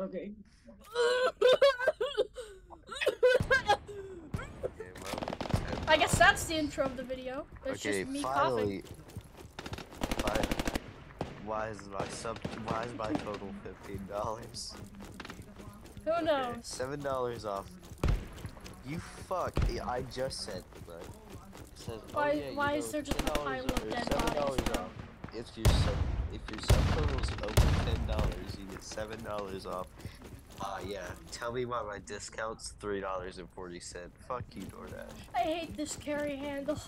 Okay. I guess that's the intro of the video. It's okay, just me coughing. finally. Fi- Why is my sub? Why is my total fifteen dollars? Who knows? Seven dollars off. You fuck! I just said. It says, oh, Why- yeah, why know, is there just a $10 pile of dead $7 bodies now? off. If your sub, if your total's over ten dollars, you get seven dollars off. Uh, yeah. Tell me why my discount's three dollars and forty cent. Fuck you, DoorDash. I hate this carry handle.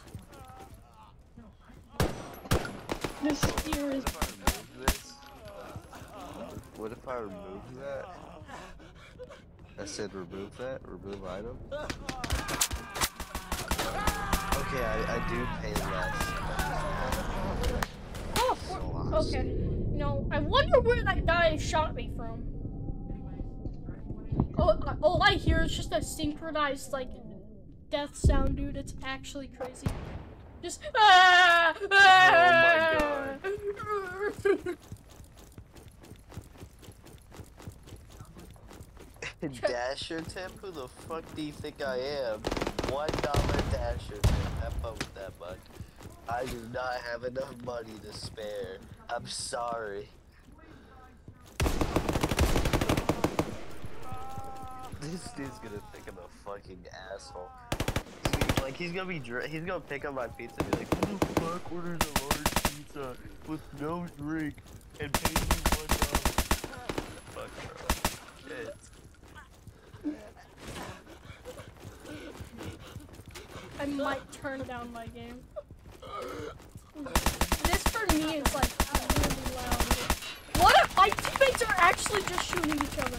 This here is. What if I remove? What if I remove that? I said remove that. Remove item. Okay, I, I do pay less. So we're- lost. okay. No, I wonder where that guy shot me from. Oh, uh, all I hear is just a synchronized like death sound, dude. It's actually crazy. Just ah, ah! oh my god. Dasher tip? Who the fuck do you think I am? One dollar Dasher tip. Have fun with that, bud. I do not have enough money to spare. I'm sorry. This dude's gonna think I'm a fucking asshole. Like he's gonna be he's gonna pick up my pizza and be like, "Who the fuck orders a large pizza with no drink and pays me one dollar?" Fuck, bro. Shit. I might turn down my game. This for me is like really loud. What if my teammates are actually just shooting each other?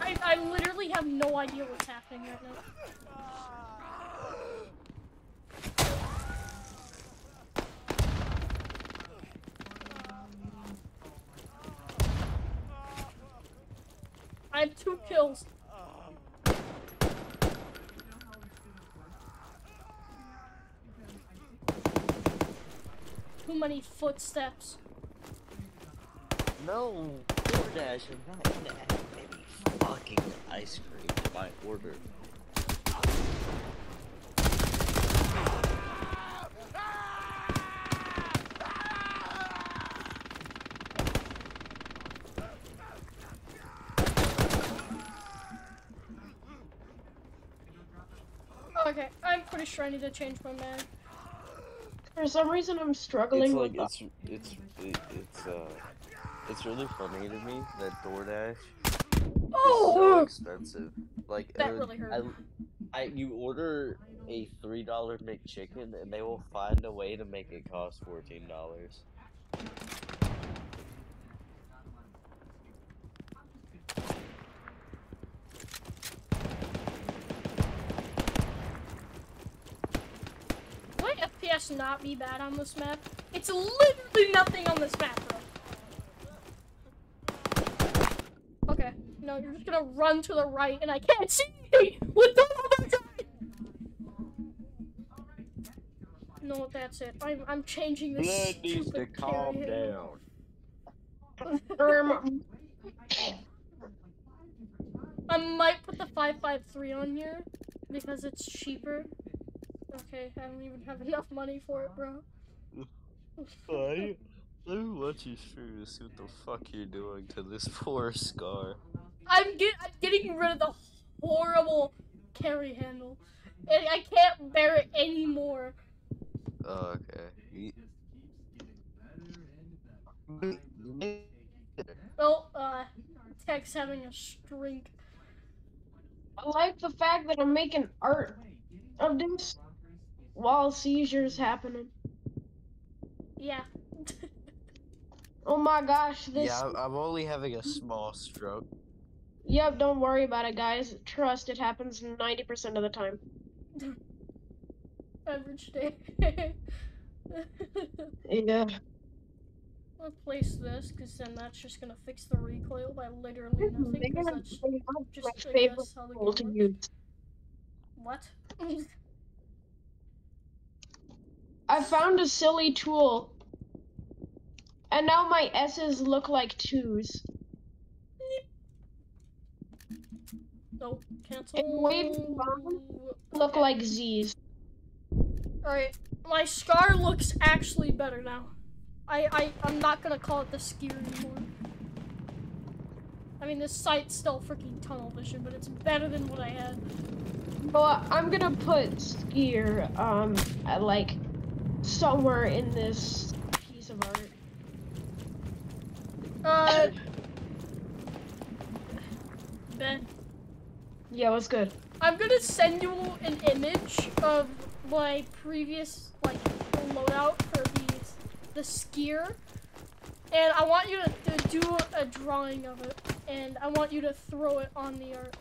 I, I literally have no idea what's happening right now. Have two kills. Too many footsteps. No, DoorDash, I'm not gonna add any fucking ice cream to my order. pretty sure I need to change my mind. For some reason, I'm struggling it's like, with it's, it's, it's, uh, it's really funny to me that DoorDash oh! so expensive. Like, that really hurt. I, I, you order a $3 McChicken and they will find a way to make it cost $14. not be bad on this map. It's literally nothing on this map, bro. Okay. No, you're just gonna run to the right and I can't see What the other guy! No, that's it. I'm, I'm changing this Blood needs to calm down. um, I might put the 553 on here because it's cheaper. Okay, I don't even have enough money for it, bro. Why? Let me watch you through to see what the fuck you're doing to this poor scar. I'm get I'm getting rid of the horrible carry handle. And I can't bear it anymore. Oh, okay. You- Oh, uh, Tech's having a strink. I like the fact that I'm making art of this while seizures happening. Yeah. Oh my gosh, this. Yeah, I'm- I'm only having a small stroke. Yep, don't worry about it, guys. Trust, it happens 90% of the time. Average day. Yeah. I'll place this, because then that's just gonna fix the recoil by literally mm-hmm. nothing. 'cause that's just, I favorite guess, how the tool to game works. use. What? I found a silly tool. And now my S's look like twos. No, cancel. Waved Look like Z's. Alright, my scar looks actually better now. I, I, I'm not gonna call it the skier anymore. I mean, this site's still freaking tunnel vision, but it's better than what I had. Well, I'm gonna put skier, um, like, somewhere in this piece of art. Uh, Ben, Yeah, what's good? I'm gonna send you an image of my previous like loadout for the the skier, and I want you to, to do a drawing of it, and I want you to throw it on the art.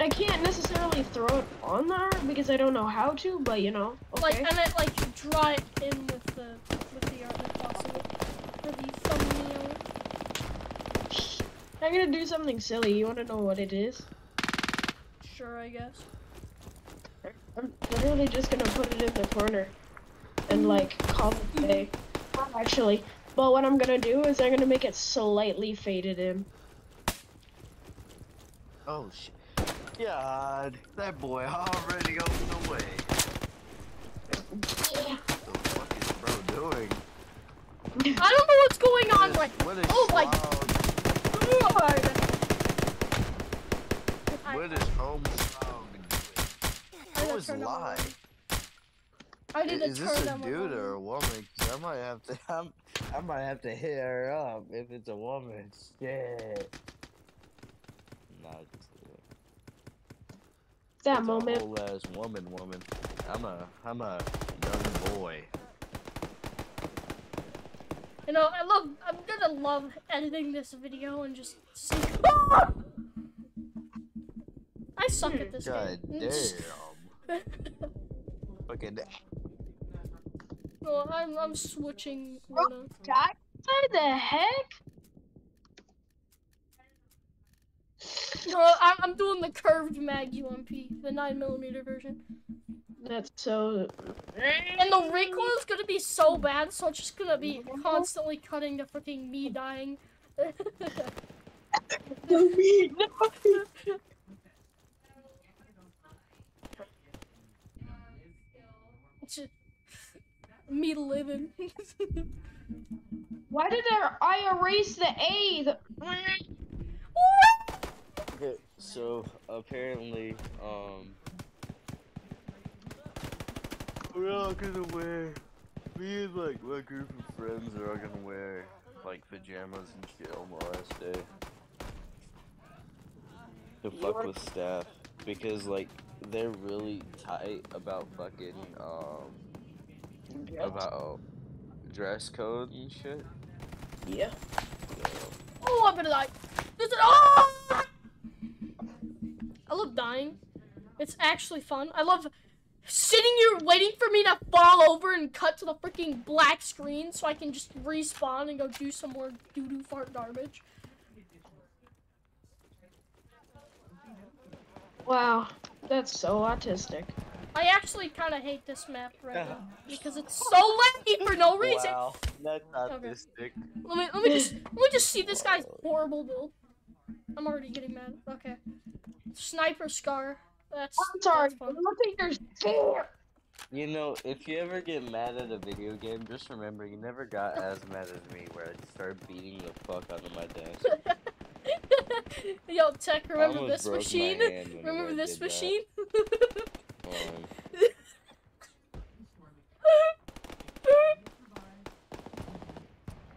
I can't necessarily throw it on the art because I don't know how to, but you know, okay. Like, and then like draw it in with the with the art if possible for the thumbnail. I'm gonna do something silly. You wanna know what it is? Sure, I guess. I'm literally just gonna put it in the corner and like call it a day. Not Actually, but what I'm gonna do is I'm gonna make it slightly faded in. Oh shit. God, that boy already on the way. Yeah. What the fuck is bro doing? I don't know what's going on. Is, what is oh my God. What is home Slough doing? I Who is turn down my live? volume. I need to Is turn this a dude or volume. a woman? I might have to. I'm, I might have to hit her up if it's a woman. Shit. Nah, just do it. That It's moment. A whole ass woman, woman. I'm a, I'm a young boy. You know, I love. I'm gonna love editing this video and just see. I suck at this God game. damn. Fucking. well, I'm I'm switching. Oh. What the heck? No, I'm I'm doing the curved mag UMP, the nine millimeter version. That's so. And the recoil is gonna be so bad, so it's just gonna be constantly cutting to freaking me dying. It's just me living. Why did I, erase the A? The... Okay, so apparently, um, we're all gonna wear. Me and like my group of friends are all gonna wear like pajamas and shit on the last day. To fuck with staff because like they're really tight about fucking um about dress code and shit. Yeah. So, Oh, I'm gonna die. This is oh! I love dying. It's actually fun. I love sitting here waiting for me to fall over and cut to the freaking black screen so I can just respawn and go do some more doo doo fart garbage. Wow, that's so autistic. I actually kind of hate this map right now because it's so laggy for no reason. Wow, that's Okay. autistic. Let me let me just let me just see this guy's horrible build. I'm already getting mad. Okay, sniper scar. That's I'm sorry. That's. Look at your skin. You know, if you ever get mad at a video game, just remember you never got as mad as me, where I started beating the fuck out of my desk. Yo, Tech, remember this broke my machine? hand Remember I this did machine?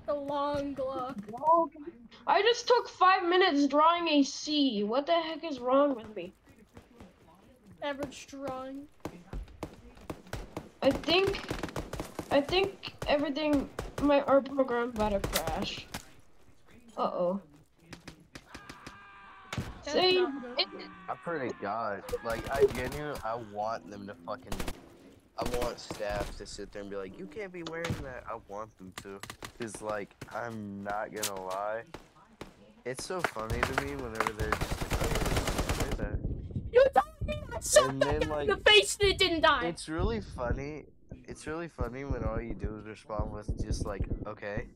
The long Glock. I just took five minutes drawing a C. What the heck is wrong with me? Average drawing. I think, I think everything, my art program about to crash. Uh oh. That's See, it, I pray to God, like I genuinely, I want them to fucking, I want staff to sit there and be like, you can't be wearing that. I want them to, cause like I'm not gonna lie, it's so funny to me whenever they're just like, oh, that. You need a shot that then, in like, the face and it didn't die. It's really funny. It's really funny when all you do is respond with just like, okay.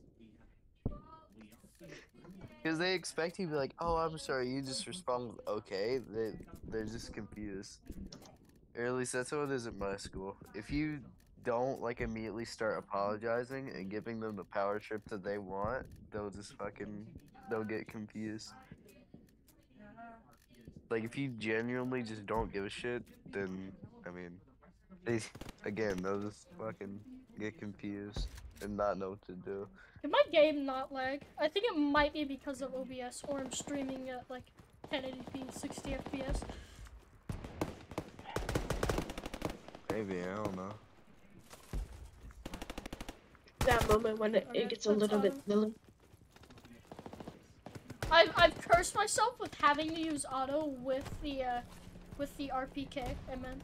Because they expect you to be like, oh, I'm sorry. You just respond with, okay. They, they're just confused. Or at least that's how it is at my school. If you don't like immediately start apologizing and giving them the power trip that they want, they'll just fucking, they'll get confused. Like if you genuinely just don't give a shit, then I mean, they again they'll just fucking get confused and not know what to do. Did my game not lag? I think it might be because of OBS or I'm streaming at like 1080p, 60 FPS. Maybe I don't know. That moment when it, it gets a little bit auto. silly. I've, I've cursed myself with having to use auto with the uh, with the RPK. Amen.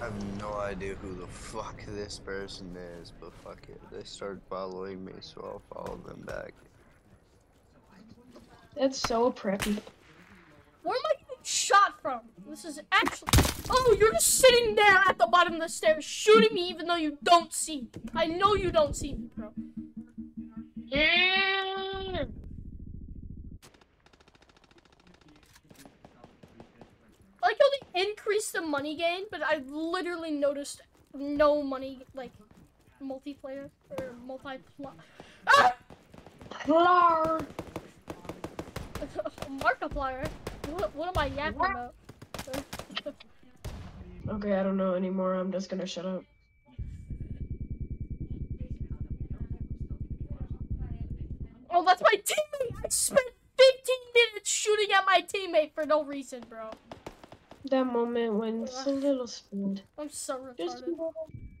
I have no idea who the fuck this person is, but fuck it. They started following me, so I'll follow them back. That's so preppy. Where am I getting shot from? This is actually. Oh, you're just sitting there at the bottom of the stairs shooting me even though you don't see. I know you don't see me, bro. Yeah. I like how they increased the money gain, but I literally noticed no money, like, multiplayer or multi. Ah! Blar. Markiplier? What, what am I yapping What? about? Okay, I don't know anymore. I'm just gonna shut up. That's my teammate! I spent 15 minutes shooting at my teammate for no reason, bro. That moment when it's a little spooned. I'm so Just retarded.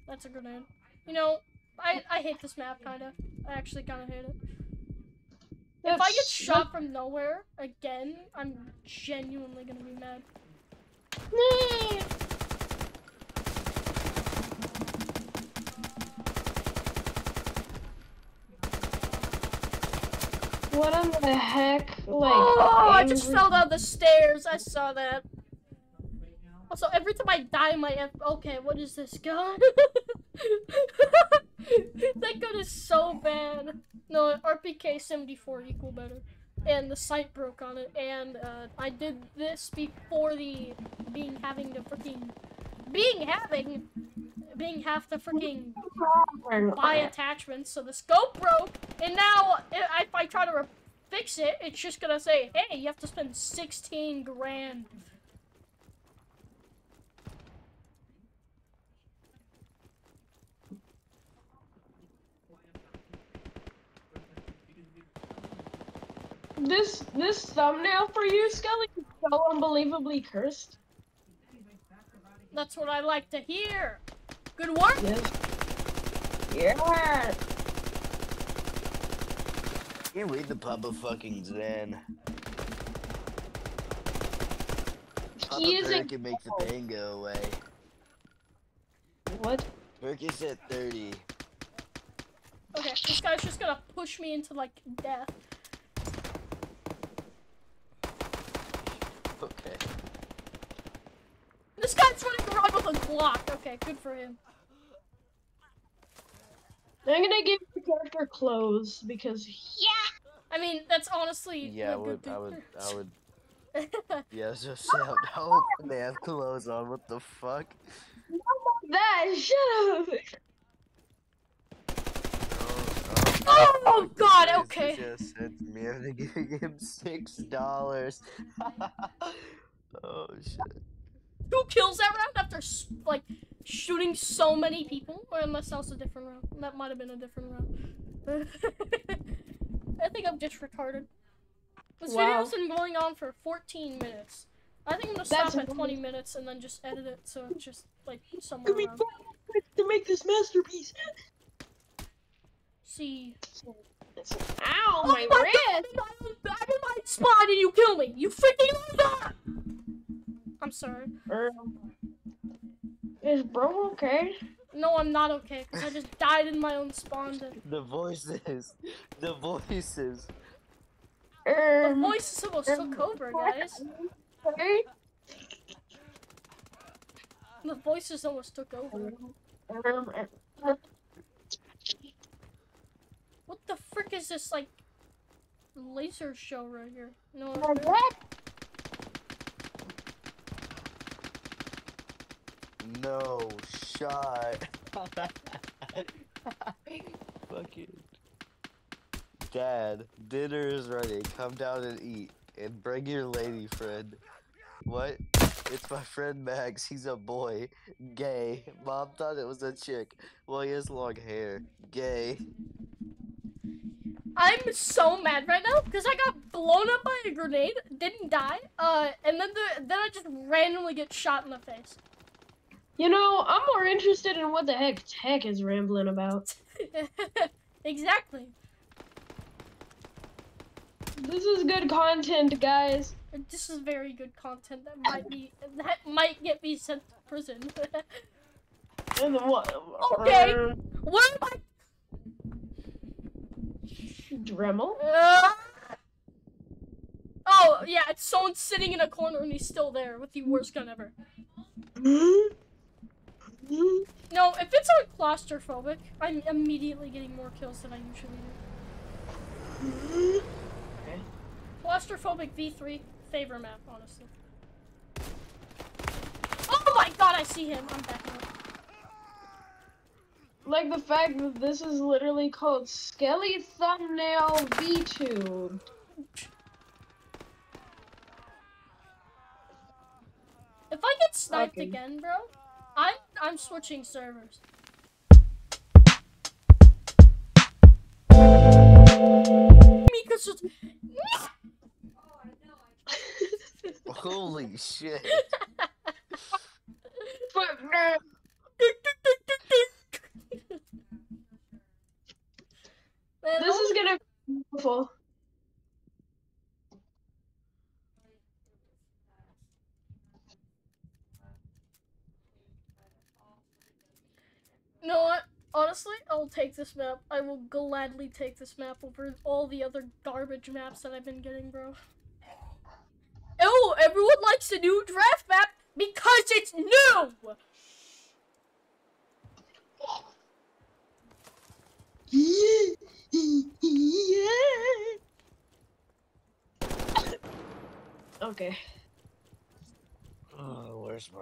That's a grenade. You know, I, I hate this map, kinda. I actually kinda hate it. If I get shot from nowhere again, I'm genuinely gonna be mad. What in the heck? Like, oh, I just fell down the stairs. I saw that. Also, every time I die, my F. Okay, what is this gun? that gun is so bad. No, RPK 74 equal better. And the sight broke on it. And uh, I did this before the being having to freaking being having being half the freaking buy attachments. So the scope broke, and now if I try to fix it, it's just gonna say, "Hey, you have to spend 16 grand." This this thumbnail for you, Skelly, is so unbelievably cursed. That's what I like to hear. Good work. Yes. Yeah. Can't wait to pop a fucking Zen. Pop He a perk and make the pain go away. what? Perk at 30. Okay, this guy's just gonna push me into like death. Okay. This guy's running around with a Glock. Okay, good for him. I'm gonna give the character clothes because yeah. I mean, that's honestly Yeah, I a would, good I would, I would. Yeah, it's just say, no, they have clothes on. What the fuck? That shut up. Oh, Oh, oh God, Guys, okay. Just said to me, I'm giving him six dollars. oh shit. Who kills that round after like shooting so many people? Or unless that was a different round. That might have been a different round. I think I'm just retarded. This Wow. video's been going on for 14 minutes. I think I'm gonna That's stop at 20 minutes and then just edit it so it's just like somewhere Give me around. five to make this masterpiece. See. Ow, Oh my my wrist. God, I'm in my spawn and you kill me. You freaking loser! I'm sorry. Um, is bro okay? No, I'm not okay because I just died in my own spawn. To... The voices. The voices. The Um, voices almost took over, guys. okay. The voices almost took over. Um, um, What the frick is this, like, laser show right here? No, like No shot. Fuck it. Dad, dinner is ready. Come down and eat. And bring your lady friend. What? It's my friend Max. He's a boy. Gay. Mom thought it was a chick. Well, he has long hair. Gay. I'm so mad right now because I got blown up by a grenade, didn't die, uh, and then the, then I just randomly get shot in the face. You know, I'm more interested in what the heck Tech is rambling about. exactly. This is good content, guys. This is very good content that might be that might get me sent to prison. And what? Okay. what am I? Dremel? Uh, oh yeah, it's someone sitting in a corner and he's still there with the worst gun ever. No, if it's on claustrophobic, I'm immediately getting more kills than I usually do. Okay. Claustrophobic V3, favor map, honestly. Oh my god, I see him. I'm backing up. Like the fact that this is literally called Skelly Thumbnail V2. If I get sniped Okay. again, bro, I'm I'm switching servers. Because it's Holy shit. But, Man, this is gonna be beautiful. Know what? Honestly, I'll take this map. I will gladly take this map over all the other garbage maps that I've been getting, bro. Oh, everyone likes the new draft map because it's new! Okay. Oh, where's my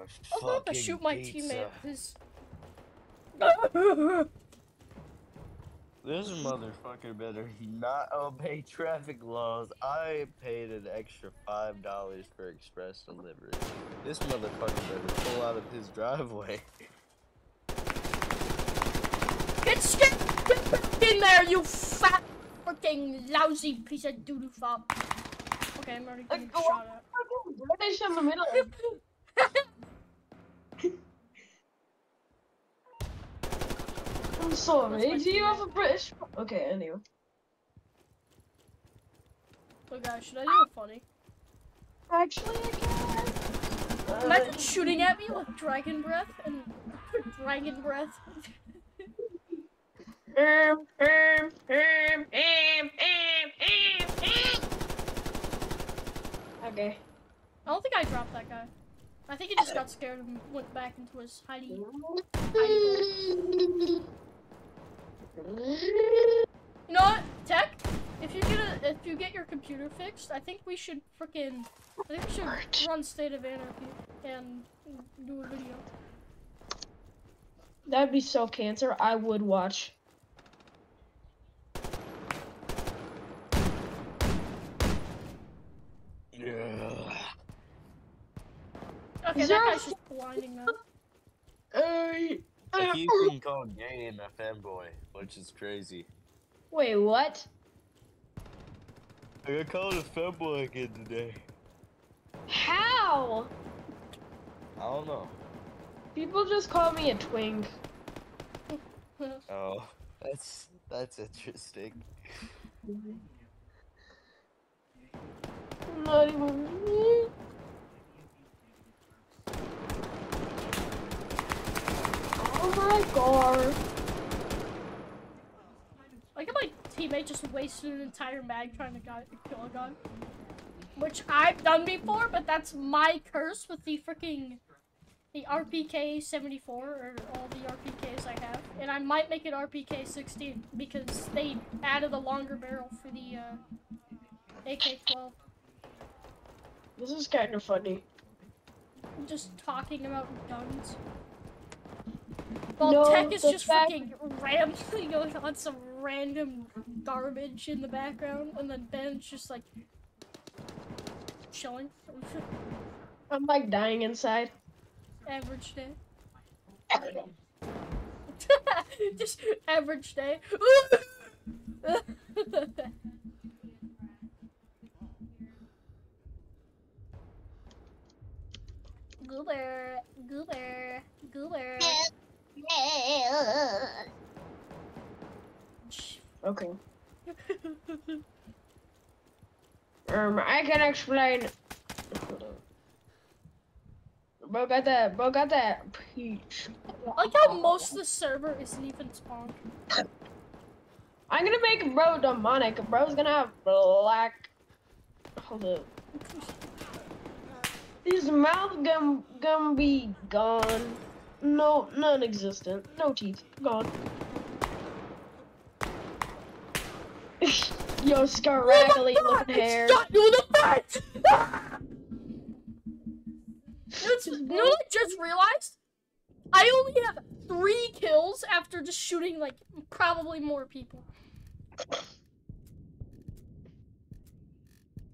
I'm gonna shoot my pizza? teammate who's. This motherfucker better not obey traffic laws. I paid an extra five dollars for express delivery. This motherfucker better pull out of his driveway. Get scared! Get back in there, you fat fucking lousy piece of doo doo fop. Okay, I'm already getting Like, shot at. British in the middle. I'm sorry. Do you have a British? Okay, anyway. So guys, should I do it funny? Actually, I can. Uh, Imagine shooting at me with dragon breath and dragon breath. Um, um, um, um, um, um. Okay. I don't think I dropped that guy. I think he just got scared and went back into his hidey. You know what, Tech? If you get a, if you get your computer fixed, I think we should frickin' I think we should run State of Anarchy and do a video. That'd be so cancer. I would watch. Yeah. Okay, Is that guy's just blinding them. Uh, If you can call gay in a femboy, which is crazy. Wait, what? I got called a femboy again today. How? I don't know. People just call me a twink. Oh, that's that's interesting. Not even. I got my teammate just wasted an entire mag trying to kill a gun. Which I've done before, but that's my curse with the freaking the RPK 74 or all the RPKs I have, and I might make it RPK 16 because they added a longer barrel for the uh, AK 12. This is kind of funny. I'm Just talking about guns. While No, Tech is just fact- freaking rambling on some random garbage in the background, and then Ben's just like chilling. I'm like dying inside. Average day. just average day. goober, goober, goober. Okay. Um, I can explain. Bro got that. Bro got that peach. I like how most of the server isn't even spawned. I'm gonna make bro demonic. Bro's gonna have black. Hold up. His mouth gonna gonna be gone. No, non-existent. No teeth. Gone. Yo, scraggly looking oh hair. Shot you in the! It's- you know what I just realized? I only have three kills after just shooting like probably more people.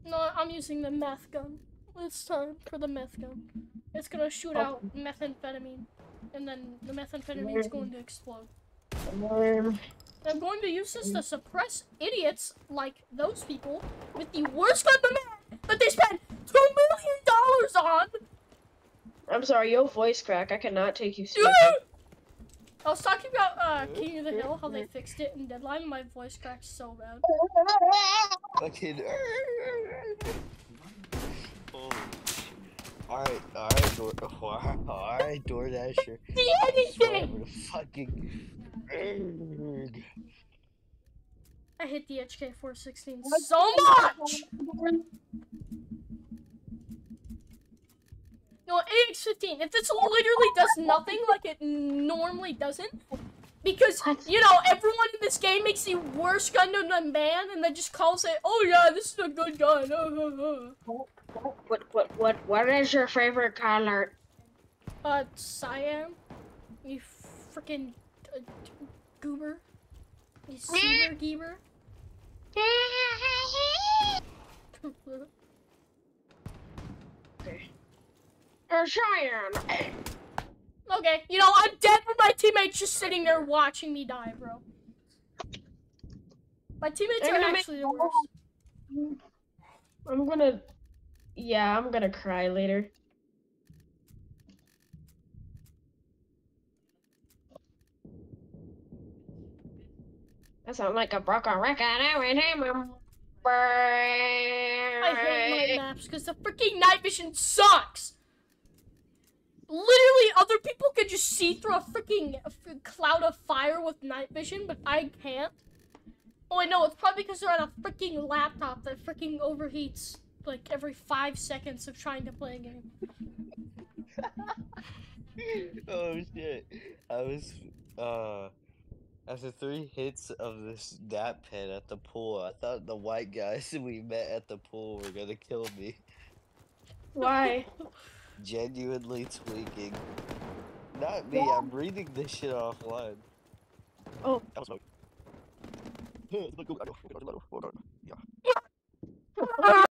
No, I'm using the meth gun. It's time for the meth gun. It's gonna shoot oh. out methamphetamine, and then the methamphetamine is going to explode. Um, I'm going to use this to suppress idiots like those people with the worst gun to man that they spent two million dollars on. I'm sorry, your voice crack. I cannot take you seriously. I was talking about uh, King of the Hill, how they fixed it in Deadline. My voice cracked so bad. Fucking. Oh. Alright, alright, Door. Alright, DoorDasher. See anything? I'm gonna fucking. I hit the HK 416 so much. No, AX15. If this literally does nothing like it normally doesn't, because you know everyone in this game makes the worst gun to the man, and then just calls it, "Oh yeah, this is a good gun." What what what what is your favorite color? Uh, Cyan, you freaking uh, goober, you seaver geeber. Okay. Uh, Cheyenne. Okay, you know I'm dead, but my teammates just sitting there watching me die, bro. My teammates I'm are gonna make- actually the worst. I'm gonna. Yeah, I'm gonna cry later. That sounds like a broken record every time I'm. I hate night maps because the freaking night vision sucks. Literally, other people can just see through a freaking f- cloud of fire with night vision, but I can't. Oh, I know. It's probably because they're on a freaking laptop that freaking overheats like every five seconds of trying to play a game. oh shit. I was uh after three hits of this nap pen at the pool, I thought the white guys we met at the pool were gonna kill me. Why? Genuinely tweaking. Not me, I'm reading this shit offline. Oh. That was my